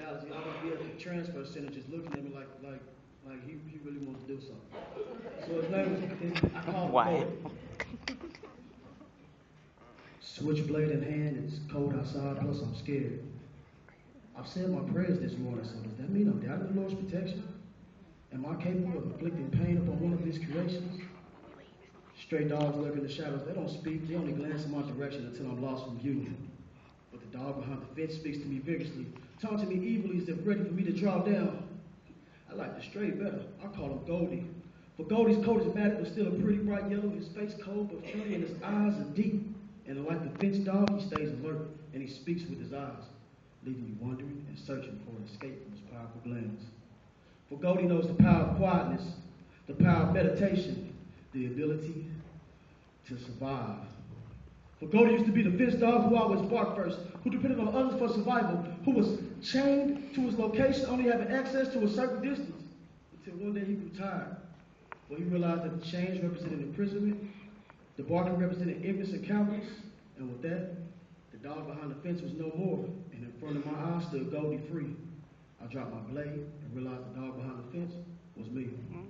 Dallas. He always be at the transfer center just looking at me like, like, like he, he really wants to do something. So his name was, his, I called Why? Switchblade in hand, it's cold outside, plus I'm scared. I've said my prayers this morning, so does that mean I'm doubting the Lord's protection? Am I capable of inflicting pain upon one of his creations? Stray dogs lurk in the shadows. They don't speak. They only glance in my direction until I'm lost from view. But the dog behind the fence speaks to me vigorously, taunting me evilly as if ready for me to draw down. I like the stray better. I call him Goldie. For Goldie's coat is matted but still a pretty bright yellow. His face cold but funny, and his eyes are deep. And like the fence dog, he stays alert and he speaks with his eyes, leaving me wondering and searching for an escape from his powerful glance. For Goldie knows the power of quietness, the power of meditation, the ability to survive. Goldie used to be the fence dog who always barked first, who depended on others for survival, who was chained to his location, only having access to a certain distance, until one day he grew tired. For he realized that the chains represented imprisonment, the barking represented ignorance and cowardice, and with that, the dog behind the fence was no more, and in front of my eyes stood Goldie free. I dropped my blade and realized the dog behind the fence was me. Mm-hmm.